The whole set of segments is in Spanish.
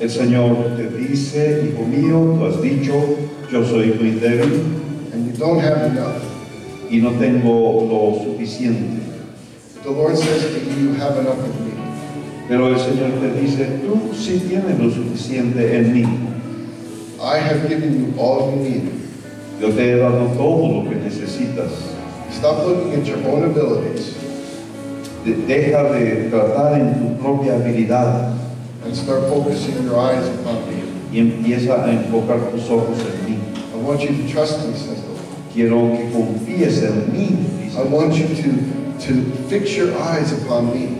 El Señor te dice, hijo mío, tú has dicho, yo soy muy débil and you don't have enough. y no tengo lo suficiente. The Lord says to you, you have enough of me. Pero el Señor te dice, tú sí tienes lo suficiente en mí. I have given you all you need. Yo te he dado todo lo que necesitas. Stop looking at your own abilities De- deja de tratar en propia habilidad and start focusing your eyes upon me. y empieza a enfocar tus ojos en mí. I want you to trust me, says the Lord. Quiero que confíes en mí. I want you to, to fix your eyes upon me.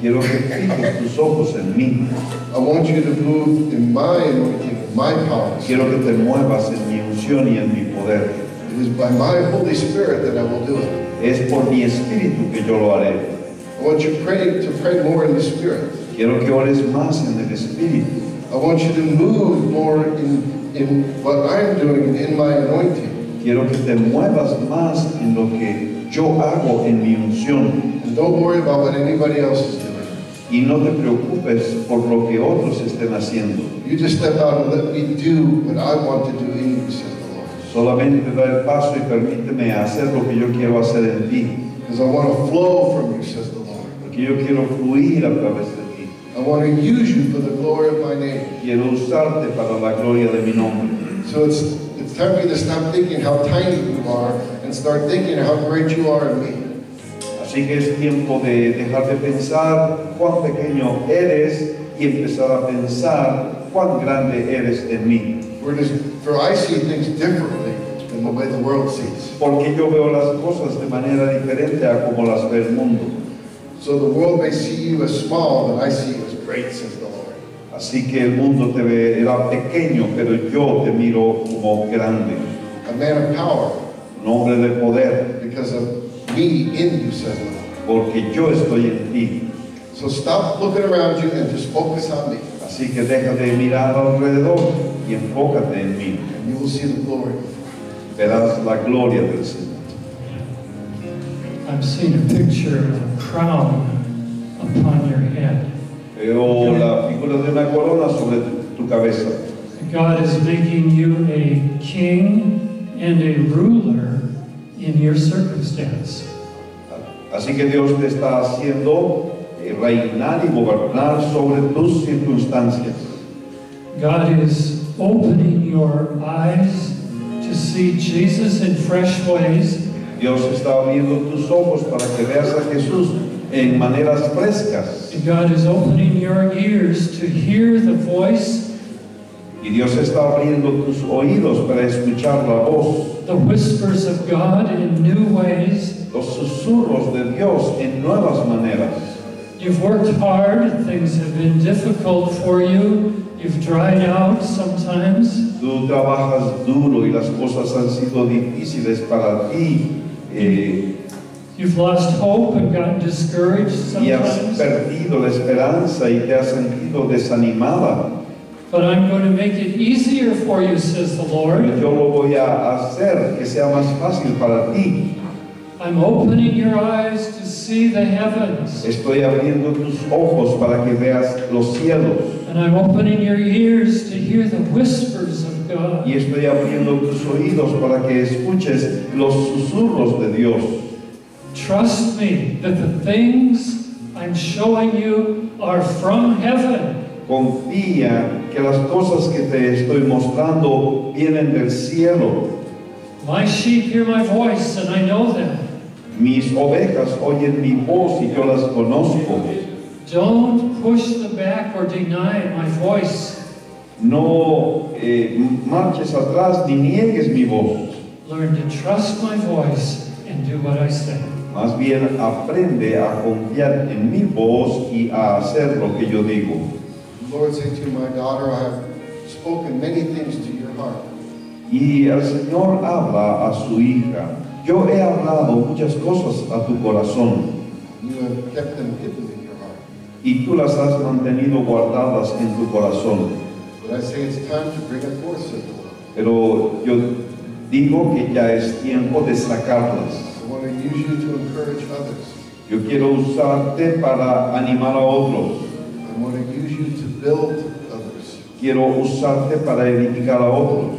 Quiero que fijes tus ojos en mí. I want you to move in my in my powers. Quiero que te muevas en mi unción y en mi poder. It is by my Holy Spirit that I will do it. Es por mi espíritu que yo lo haré. I want you pray, to pray more in the Spirit. Quiero que ores más en el espíritu. I want you to move more in, in what I'm doing in my anointing. Quiero que te muevas más en lo que yo hago en mi unción. And don't worry about what anybody else is doing. Y no te preocupes por lo que otros estén haciendo. You just step out and let me do what I want to do in you, says the Lord. Solamente da el paso y permíteme hacer lo que yo quiero hacer en ti. Because I want to flow from you, says the Lord. Yo quiero fluir a través de ti. I want to use you for the glory of my name. Quiero usarte para la gloria de mi nombre. So it's, it's time for you to stop thinking how tiny you are and start thinking how great you are in me. Así que es tiempo de dejar de pensar cuán pequeño eres y empezar a pensar cuán grande eres en mí. For, for I see things differently than the way the world sees. Porque yo veo las cosas de manera diferente a como las ve el mundo. So the world may see you as small, but I see you as great, says the Lord. Así que el mundo te verá pequeño, pero yo te miro como grande. A man of power Un hombre de poder, because of me in you, says the Lord. porque yo estoy en ti. So stop looking around you and just focus on me, Así que deja de mirar alrededor y enfócate en mí. and you will see the glory. Verás la gloria del Señor. I'm seeing a picture of a crown upon your head. Veo la figura de una corona sobre tu cabeza. God is making you a king and a ruler in your circumstance. Así que Dios te está haciendo eh, reinar y gobernar sobre tus circunstancias. God is opening your eyes to see Jesus in fresh ways Dios está abriendo tus ojos para que veas a Jesús en maneras frescas. and God is opening your ears to hear the voice, Y Dios está abriendo tus oídos para escuchar la voz, the whispers of God in new ways. los susurros de Dios en nuevas maneras. You've worked hard, things have been difficult for you, you've dried out sometimes. Tú trabajas duro y las cosas han sido difíciles para ti. Eh, You've lost hope and gotten discouraged sometimes. y has perdido la esperanza y te has sentido desanimada. But I'm going to make it easier for you, says the Pero Lord. yo lo voy a hacer que sea más fácil para ti. I'm opening your eyes to see the heavens. Estoy abriendo tus ojos para que veas los cielos. And I'm opening your ears to hear the whispers. Y estoy abriendo tus oídos para que escuches los susurros de Dios. Trust me that the things I'm showing you are from heaven. Confía que las cosas que te estoy mostrando vienen del cielo. My sheep hear my voice and I know them. Mis ovejas oyen mi voz y yo las conozco. Don't push them back or deny my voice. No eh, marches atrás ni niegues mi voz. Learn to trust my voice and do what I say. Más bien aprende a confiar en mi voz y a hacer lo que yo digo. The Lord said to my daughter, I have spoken many things to your heart. Y el Señor habla a su hija. Yo he hablado muchas cosas a tu corazón You have kept them hidden in your heart. y tú las has mantenido guardadas en tu corazón. But I say it's time to bring it forth, said the Lord. Pero yo digo que ya es tiempo de sacarlas. I want to use you to encourage others. Yo quiero usarte para animar a otros. I I want to use you to build others, Quiero usarte para edificar a otros,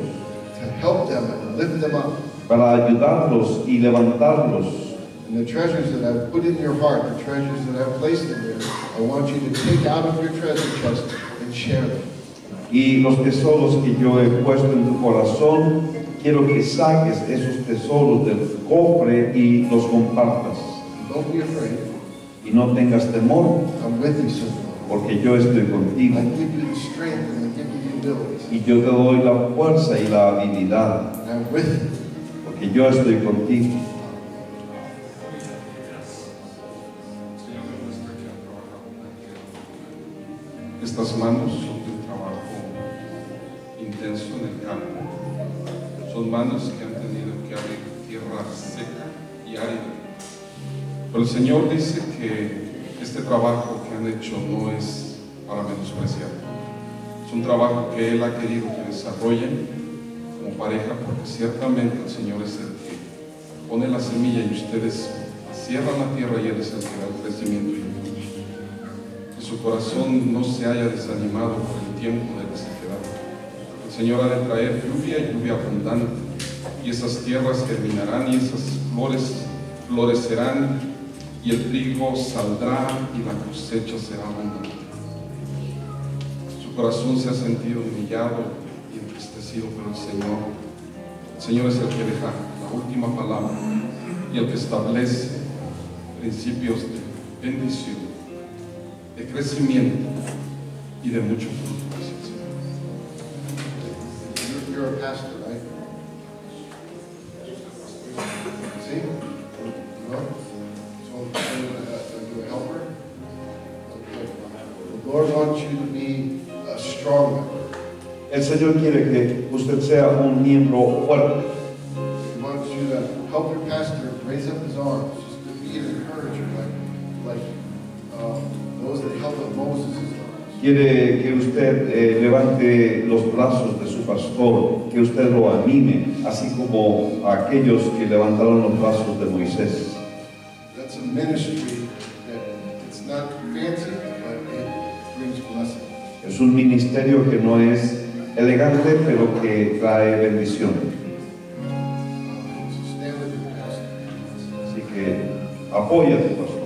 to help them and lift them up. para ayudarlos y levantarlos. And the treasures that I've put in your heart, the treasures that I've placed in there, I want you to take out of your treasure chest and share them. Y los tesoros que yo he puesto en tu corazón, quiero que saques esos tesoros del cofre y los compartas. Don't be afraid. Y no tengas temor, I'm with you, porque yo estoy I contigo. give you the strength and I give you the abilities. Y yo te doy la fuerza y la habilidad, I'm with you. porque yo estoy contigo. Estas manos en el campo. Son manos que han tenido que abrir tierra seca y árida. Pero el Señor dice que este trabajo que han hecho no es para menospreciar. Es un trabajo que Él ha querido que desarrollen como pareja porque ciertamente el Señor es el que pone la semilla y ustedes cierran la tierra y Él es el que da el crecimiento que su corazón no se haya desanimado por el tiempo de la sequedad. El Señor ha de traer lluvia y lluvia abundante, y esas tierras germinarán y esas flores florecerán, y el trigo saldrá y la cosecha será abundante. Su corazón se ha sentido humillado y entristecido, pero el Señor, el Señor es el que deja la última palabra y el que establece principios de bendición de crecimiento y de mucho fruto. You're, a pastor, right? See? No? So, uh, are you a helper? Okay. The Lord wants you to be a strong member. El Señor quiere que usted sea un miembro fuerte. He wants you to help your pastor raise up his arms, just to be an encourager, like, like, um, those that helped Moses' arms. Quiere que usted eh, levante los brazos de su pastor, que usted lo anime, así como aquellos que levantaron los brazos de Moisés. That's a ministry that, it's not fancy, but it brings blessing. Es un ministerio que no es elegante, pero que trae bendición. Uh. Así que apoya a tu pastor.